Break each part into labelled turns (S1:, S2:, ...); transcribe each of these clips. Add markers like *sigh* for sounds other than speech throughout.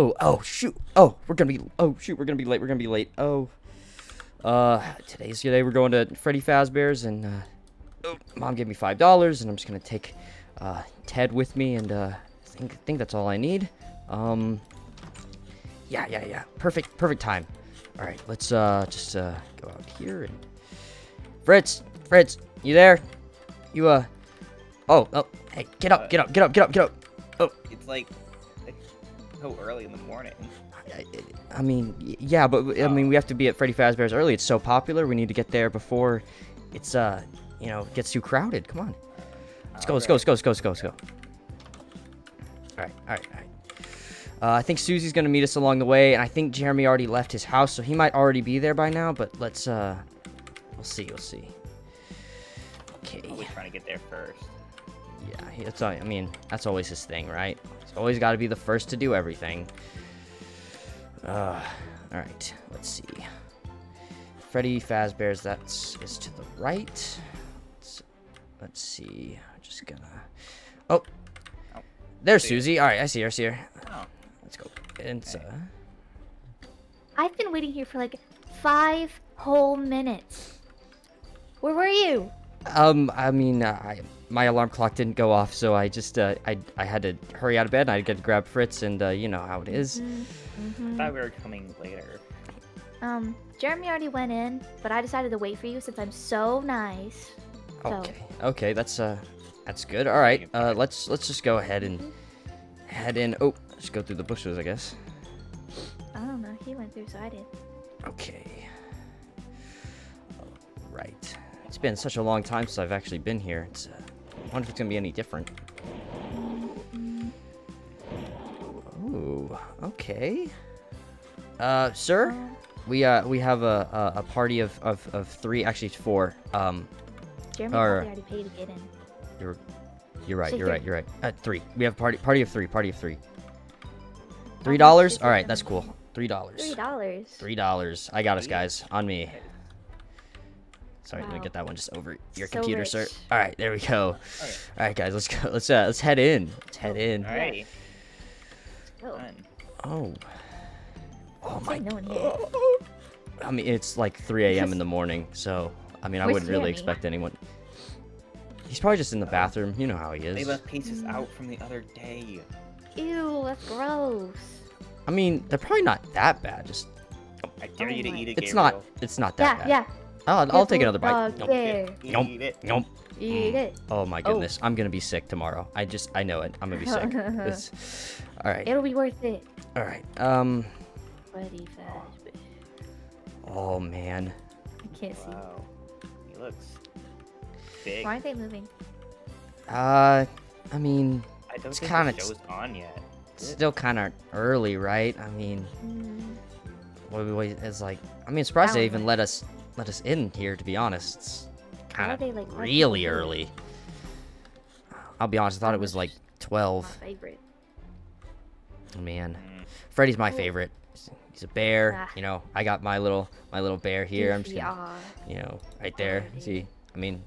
S1: Oh, oh, shoot. Oh, we're gonna be, oh, shoot, we're gonna be late. We're gonna be late. Oh. Uh, today's the day we're going to Freddy Fazbear's, and, uh, oh, mom gave me $5, and I'm just gonna take, uh, Ted with me, and, uh, I think, I think that's all I need. Um, yeah, yeah, yeah. Perfect, perfect time. All right, let's, uh, just, uh, go out here and... Fritz! Fritz! You there? You, uh... Oh, oh, hey, get up, get up, get up, get up, get up! Oh.
S2: It's like so early in the morning.
S1: I, I mean, yeah, but I mean, we have to be at Freddy Fazbear's early. It's so popular. We need to get there before it's uh, you know, gets too crowded. Come on, let's go, let's go, let's go, let's go, let's go, let's go. All right, all right, all right. Uh, I think Susie's gonna meet us along the way, and I think Jeremy already left his house, so he might already be there by now. But let's uh, we'll see, we'll see. Okay.
S2: Always trying to get there first.
S1: Yeah, he- that's. I mean, that's always his thing, right? He's always got to be the first to do everything. Uh, all right. Let's see. Freddy Fazbear's. That's is to the right. Let's, let's see. I'm just gonna. Oh,
S2: Oh,
S1: there's
S2: see ya.
S1: Susie. All right, I see her. I see her.
S2: Oh,
S1: Let's go. It's uh.
S3: I've been waiting here for like five whole minutes. Where were you?
S1: Um, I mean, uh, I, my alarm clock didn't go off, so I just uh, I I had to hurry out of bed. and I had to grab Fritz, and uh, you know how it is.
S2: I thought we were coming later.
S3: Um, Jeremy already went in, but I decided to wait for you since I'm so nice. So,
S1: Okay. Okay, that's uh that's good. All right. Uh let's let's just go ahead and head in. Oh, just go through the bushes, I guess.
S3: I don't know. He went through, so I did.
S1: Okay. Right. It's been such a long time since I've actually been here. It's uh, I wonder if it's to be any different. Ooh, okay. Uh, sir, we uh we have a a, a party of, of of three, actually it's four. Um,
S3: Jeremy already paid to get in.
S1: You're, you're right. You're right. You're right. Uh, three. We have party party of three. Party of three. Three dollars. All right,
S3: gonna
S1: that's cool. Three dollars.
S3: Three dollars.
S1: Three dollars. I got us, guys. On me. Sorry, let me get that one just over your
S3: So
S1: computer, sir. All right, there we go.
S2: Okay.
S1: All right, guys, let's go. Let's uh, let's head in. Let's head in.
S2: Alrighty.
S3: Oh,
S2: Fun.
S1: Oh. Oh
S3: it's
S1: my.
S3: like no one here.
S1: I mean, it's like 3 a.m. in the *laughs* morning, so I mean, I
S3: Where's
S1: wouldn't really
S3: Jeremy?
S1: expect anyone. He's probably just in the bathroom. You know how he is.
S2: They
S1: is.
S2: left pieces out from the other day.
S3: Ew, that's gross.
S1: I mean, they're probably not that bad. Just
S2: I dare
S3: Oh
S2: you to eat it,
S1: it's not. It's not that
S3: Yeah,
S1: bad.
S3: yeah.
S1: I'll, I'll take another bite.
S3: dog
S1: Nope.
S3: there.
S1: Nope.
S2: Eat it.
S1: Nope.
S3: Eat it.
S1: Oh my
S3: Oh.
S1: goodness, I'm gonna be sick tomorrow. I just, I know it. I'm gonna be sick. *laughs* It's- all right,
S3: It'll be worth it.
S1: all right. Um,
S3: Freddy Fazbear.
S1: oh man.
S3: I can't see.
S2: Wow. He looks big.
S3: Why aren't they moving?
S1: Uh, I mean,
S2: I don't
S1: It's
S2: think
S1: kinda
S2: the show's on yet.
S1: it's still kind of early, right? I mean,
S3: Mm,
S1: what we wait like, I mean, surprised they
S3: Hour.
S1: even let us let us in here. To be honest, it's kind of
S3: like,
S1: really
S3: people in?
S1: early. I'll be honest. I thought it was like
S3: my
S1: 12.
S3: favorite.
S1: Man,
S2: Mm.
S1: Freddy's my favorite. He's a bear.
S3: Ah.
S1: You know, I got my little my little bear here. I'm just gonna,
S3: aw.
S1: you know, right there.
S3: Alrighty.
S1: See, I mean,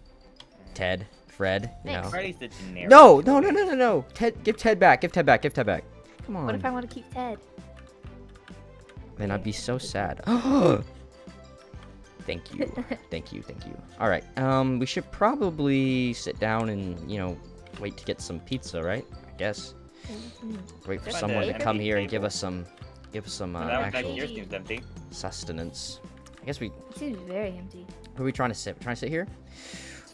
S1: Ted, Fred. You
S3: Thanks.
S1: know.
S2: Freddy's the generic.
S1: No, no, no, no, no, no. Ted, give Ted back. Give Ted back. Give Ted back. Come on.
S3: What if I want to keep Ted?
S1: Man, I'd be so sad. *gasps* thank you. Thank you. Thank you. All right. Um, we should probably sit down and you know wait to get some pizza, right? I guess.
S3: Mhm.
S1: Wait for
S2: Find
S1: someone to come
S2: empty
S1: here and give us some, give us some uh,
S2: that
S1: actual
S2: here seems empty.
S1: sustenance. I guess we.
S3: It seems very empty.
S1: Who are we trying to sit? Trying to sit here?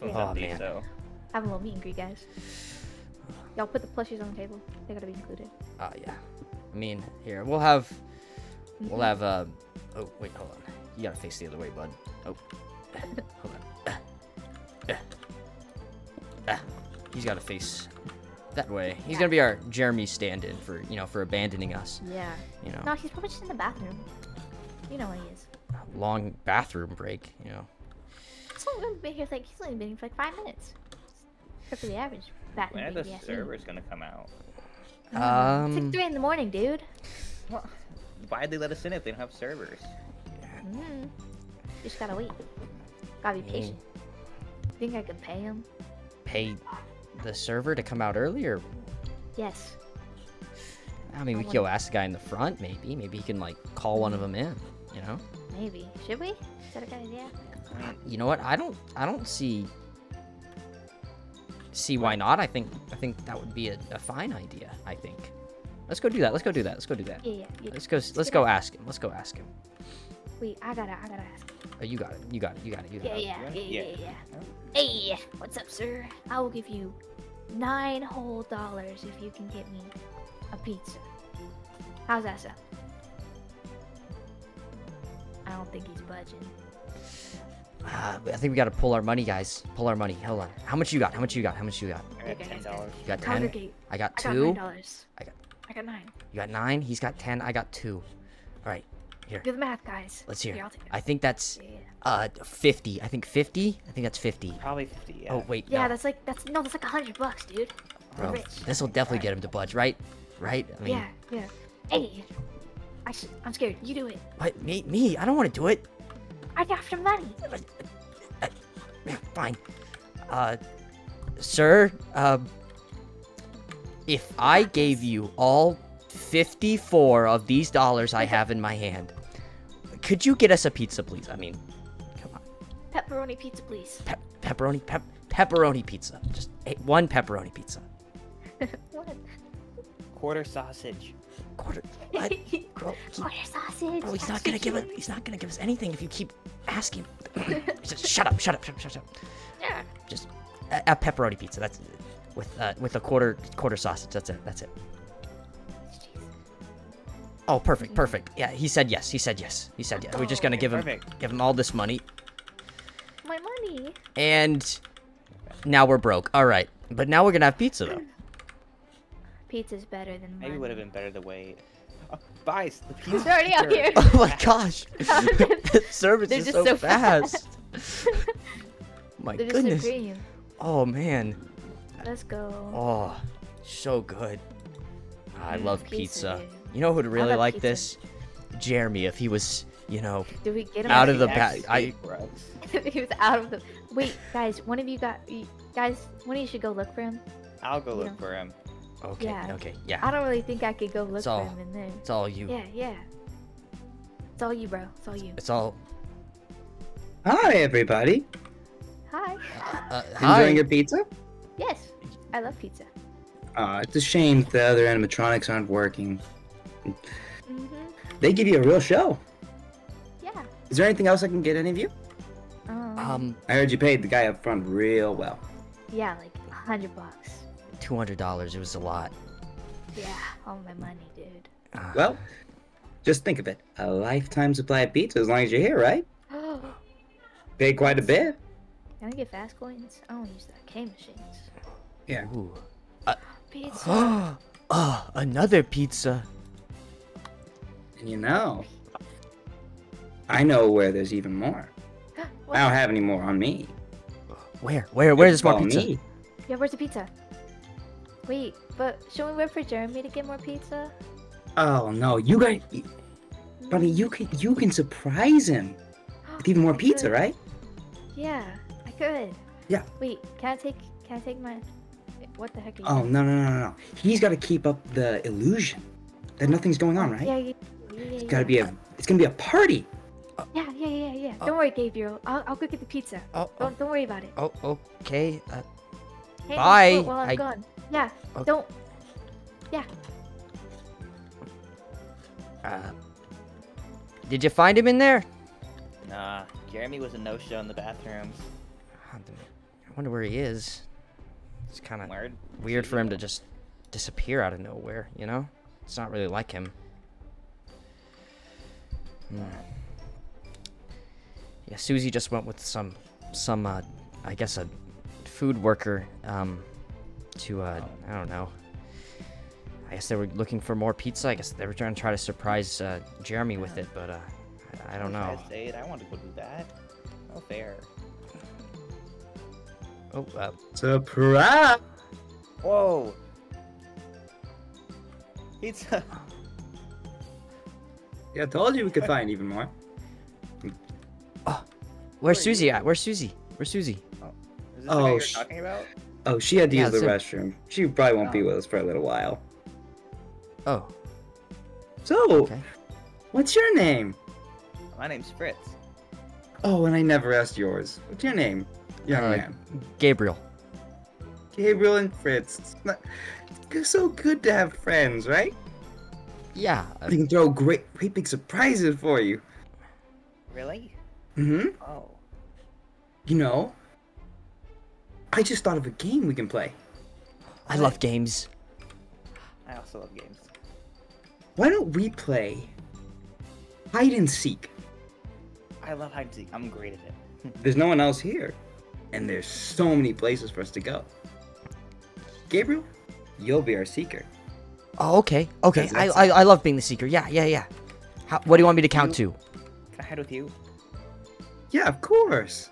S2: This
S1: Oh,
S2: empty,
S1: man.
S2: so.
S3: Have a little meet and greet, guys. Y'all put the plushies on the table. They gotta be included.
S1: Oh yeah. I mean, here we'll have, we'll
S3: Mhm.
S1: have. Uh, oh wait, hold on. You gotta face the other way, bud. Oh, hold on. Ah. He's gotta face that way. He's gonna be our Jeremy stand-in for you know for abandoning us.
S3: Yeah.
S1: You know,
S3: No, he's probably just in the bathroom. You know where he is.
S1: long bathroom break. You know.
S3: He's only been here like he's only been here for like five minutes. Except for the average bathroom.
S2: When are the
S3: if you ask me.
S2: servers gonna come out?
S3: It's like
S1: Um.
S3: three in the morning, dude.
S2: What? Why'd they let us in if they don't have servers?
S3: Mm. Just gotta wait. Gotta be
S1: patient. mean,
S3: patient. Think I could pay him?
S1: Pay the server to come out earlier.
S3: Yes.
S1: I mean, we could go ask the guy in the front, maybe. Maybe he can, like, call one of them in, you know?
S3: Maybe. Should we? Is that a good idea?
S1: You know what? I don't, I don't see, see why not. I think, I think that would be a, a fine idea, I think. Let's go do that. Let's go do that. Let's go do that.
S3: Yeah, yeah. yeah.
S1: Let's go, let's
S3: get
S1: go ask him. Let's go ask him.
S3: Wait, I gotta, I gotta ask.
S1: Oh, you got it. You got it. You got it. You got
S3: Yeah,
S1: it.
S3: yeah, yeah, yeah,
S2: Yeah.
S3: yeah. Hey, what's up, sir? I will give you nine whole dollars if you can get me a pizza. How's that sound? I don't think he's budging.
S1: Uh, I think we got to pull our money, guys. Pull our money. Hold on. How much you got? How much you got? How much you got?
S2: I got
S3: Okay,
S2: ten dollars.
S1: You got ten. I got two.
S3: I got
S1: two.
S3: nine dollars.
S1: I got-
S3: I got nine.
S1: You got nine. He's got ten. I got two. All right. Here.
S3: Do the math, guys.
S1: Let's hear.
S3: Here, I'll take it.
S1: I think that's
S3: Yeah.
S1: uh fifty. I think fifty. I think that's fifty.
S2: Probably fifty. Yeah.
S1: Oh wait.
S3: Yeah,
S1: no.
S3: that's like that's no, that's like a hundred bucks, dude.
S1: Bro,
S3: rich.
S1: this will definitely get him to budge, right? Right? I mean,
S3: yeah, yeah. Hey, I, s- I'm scared. You do it.
S1: what? Me? Me? I don't want to do it.
S3: I got some money. *laughs*
S1: Fine. Uh, sir, um, if I gave you all 54 of these dollars I have in my hand, could you get us a pizza, please? I mean, come on.
S3: Pepperoni pizza, please.
S1: Pep- pepperoni, pep- pepperoni pizza. Just one pepperoni pizza. *laughs*
S3: what?
S2: Quarter sausage.
S1: Quarter. What? *laughs* Bro, he-
S3: Quarter sausage.
S1: bro, he's not gonna give us. He's not gonna give us anything if you keep asking. *laughs* Just shut up! Shut up! Shut up! Shut up!
S3: Yeah.
S1: Just a, a pepperoni pizza. That's with uh, with a quarter quarter sausage. That's it. That's it. Oh, perfect, perfect. Yeah, he said yes. He said yes. He said yes. We're just gonna give him
S2: perfect.
S1: give him all this money,
S3: My money.
S1: and now we're broke. All right, but now we're gonna have pizza though. *clears throat*
S3: Pizza's better than money.
S2: Maybe would have been better to wait. Oh, Vice, the
S3: It's already out here.
S1: oh my gosh, the *laughs* *laughs* service is so,
S3: so
S1: fast. *laughs* my
S3: They're
S1: goodness.
S3: supreme.
S1: Oh man.
S3: Let's go.
S1: Oh, so good. I
S3: Mm,
S1: love
S3: pizza,
S1: pizza.
S3: Dude.
S1: You know who'd really like
S3: pizza.
S1: this? Jeremy, if he was, you know,
S3: Did we get him
S1: Out of the
S3: pizza?
S1: ba- I- *laughs*
S3: he was out of the. Wait, guys. One of you got. Guys, one of you should go look for him.
S2: I'll go look
S3: Yeah.
S2: for him.
S1: okay,
S3: Yeah.
S1: okay, yeah.
S3: I don't really think I could go look
S1: It's
S3: for him in there.
S1: It's all you.
S3: Yeah, yeah. It's all you, bro. It's all you.
S1: It's all.
S4: Hi, everybody.
S3: Hi.
S1: Uh, hi.
S4: Enjoying your pizza?
S3: Yes, I love pizza.
S4: Uh, it's a shame the other animatronics aren't working.
S3: Mhm.
S4: They give you a real show.
S3: Yeah.
S4: Is there anything else I can get any of you?
S3: Um.
S1: Um,
S4: I heard you paid the guy up front real well.
S3: Yeah, like a hundred bucks.
S1: two hundred dollars. It was a lot.
S3: Yeah, all my money, dude.
S1: Uh,
S4: Well, just think of it. A lifetime supply of pizza as long as you're here, right? *gasps*
S3: Can
S4: Paid quite a bit.
S3: Can I get Faz coins? I don't use the K machines.
S4: Yeah.
S1: Ooh.
S3: Pizza.
S1: oh, *gasps* another pizza.
S4: And you know, I know where there's even more. *gasps* I don't have any more on me.
S1: Where? Where? Where's this more pizza?
S4: me.
S3: Yeah, where's the pizza? Wait, but should we wait for Jeremy to get more pizza?
S4: Oh no, you guys, buddy, you can you can surprise him *gasps* with even more
S3: I
S4: pizza,
S3: could.
S4: right?
S3: Yeah, I could.
S4: Yeah.
S3: Wait, can I take can I take my what the heck are you
S4: Oh
S3: doing?
S4: no no no no no! He's got to keep up the illusion that nothing's going on, oh, right?
S3: Yeah, yeah, yeah, yeah.
S4: It's gotta be a it's gonna be a party.
S3: Yeah, yeah, yeah, yeah.
S1: Oh.
S3: Don't worry, Gabriel. I'll, I'll go get the pizza.
S1: Oh, oh,
S3: Don't don't worry about it.
S1: oh, okay. Uh,
S3: Hey,
S1: Bye.
S3: While, while I'm
S1: I-
S3: gone. Yeah.
S1: Okay.
S3: Don't. Yeah.
S1: Uh, did you find him in there?
S2: Nah, Jeremy was a no-show in the bathrooms.
S1: I wonder where he is. It's kind of
S2: Word.
S1: weird for him to just disappear out of nowhere, you know? It's not really like him. Hmm. Yeah, Susie just went with some, some, uh, I guess a food worker, um, to, uh, I don't know. I guess they were looking for more pizza. I guess they were trying to try to surprise, uh, Jeremy with it, but, uh, I, I don't know.
S2: I say it. I want to go do that. No fair.
S1: Oh, uh,
S4: Surprise!
S2: Whoa. Pizza. *laughs*
S4: Yeah, I told you we could find even more.
S1: where's
S2: are
S1: Susie
S2: you?
S1: at? Where's Susie? Where's Susie?
S2: Is this
S4: Oh,
S2: the guy you're talking about?
S4: Oh, she had to
S1: Yeah,
S4: use the
S1: it's
S4: restroom. She probably won't be
S2: Oh.
S4: with us for a little while.
S1: Oh,
S4: So,
S1: Okay.
S4: what's your name?
S2: My name's Fritz.
S4: Oh, and I never asked yours. What's your name, young
S1: Uh,
S4: man?
S1: Gabriel.
S4: Gabriel and Fritz. It's so good to have friends, right?
S1: Yeah.
S4: We can throw great, great big surprises for you.
S2: Really?
S4: Mm-hmm.
S2: Oh.
S4: You know, I just thought of a game we can play.
S1: I love games.
S2: I also love games.
S4: Why don't we play hide and seek?
S2: I love hide and seek. I'm great at it. *laughs*
S4: There's no one else here, and there's so many places for us to go. Gabriel, you'll be our seeker.
S1: Oh, okay. Okay. I, I I love being the seeker. Yeah, yeah, yeah. How, what do you want me to count to?
S2: Can I hide with you?
S4: Yeah, of course.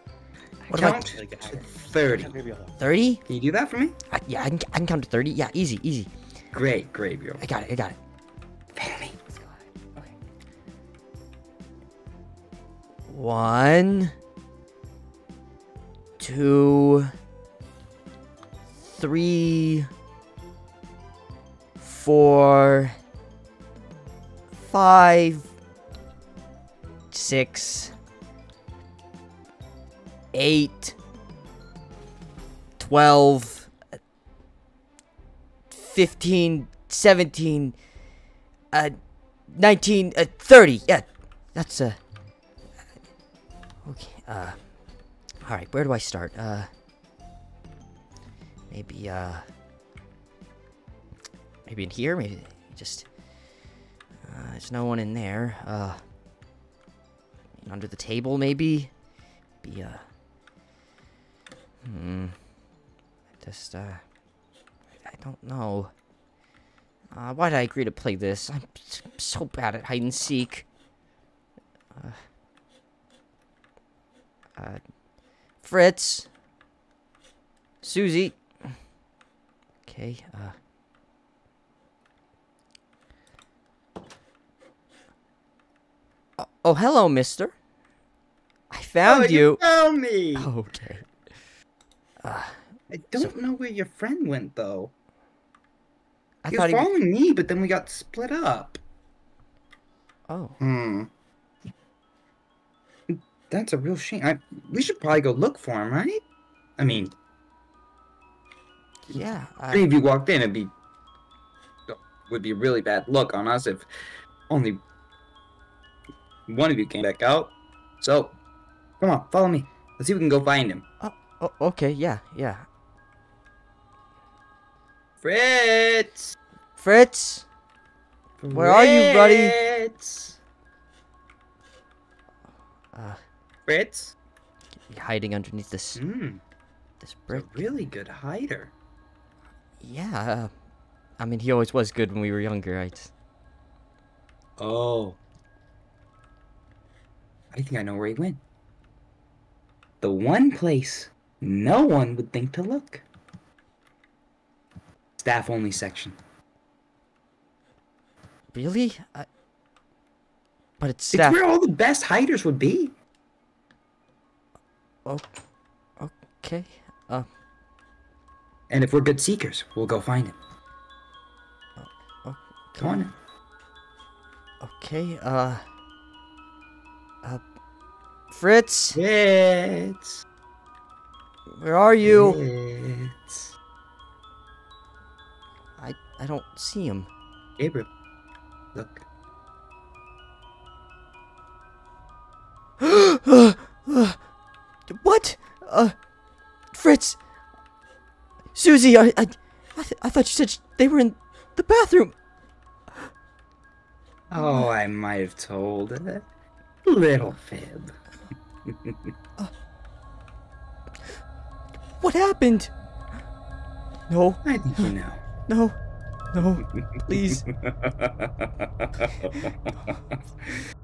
S1: What about-
S4: Count
S2: Really good
S4: to 30.
S2: Count Gabriel.
S1: Thirty?
S4: Can you do that for me?
S1: I, yeah, I can, I can count to thirty. Yeah, easy, easy.
S4: Great, Gabriel.
S1: I got it. I got it.
S4: Follow me.
S2: Let's go. Okay.
S1: One, two, three, four, five, six, eight, twelve, fifteen, seventeen, uh, nineteen, uh, thirty. Yeah, that's uh. Okay, uh. Alright, where do I start? Uh. Maybe, uh. Maybe in here? Maybe just. Uh, there's no one in there. Uh. Under the table, maybe? Be, uh. Hmm. Just, uh. I don't know. Uh, why did I agree to play this? I'm so bad at hide and seek. Uh. Uh, Fritz. Susie. Okay, uh. Oh, hello, mister. I found
S4: oh,
S1: you.
S4: found me.
S1: Okay. Uh,
S4: I don't know where your friend went though.
S1: I
S4: he was
S1: he.
S4: following me, but then we got split up.
S1: Oh,
S4: Hmm. That's a real shame. I, we should probably go look for him, right? I mean,
S1: yeah.
S4: I if you walked in, it'd be would be a really bad look on us if only one of you came back out. So, come on, follow me. Let's see if we can go find him.
S1: oh, okay, yeah, yeah.
S4: Fritz.
S1: Fritz. Where are you, buddy?
S4: Fritz.
S1: Uh,
S4: Fritz.
S1: hiding underneath this
S4: Hmm.
S1: this
S4: A really good hider.
S1: Yeah. Uh, I mean, he always was good when we were younger, right?
S4: Oh. I think I know where he went. The one place no one would think to look. Staff only section.
S1: Really? I... But it's
S4: It's where all the best hiders would be.
S1: Oh, okay. Uh,
S4: And if we're good seekers, we'll go find him.
S1: okay.
S4: Come on.
S1: Okay. Uh. Uh. Fritz,
S4: Fritz.
S1: where are you?
S4: Fritz.
S1: I I don't see him.
S4: Gabriel. Look. *gasps*
S1: what? Uh, Fritz. Susie, I I, I, th- I thought you said they were in the bathroom.
S4: Oh, I might have told a little fib. *laughs*
S1: What happened? No,
S4: I think you know.
S1: no, no. Please. *laughs*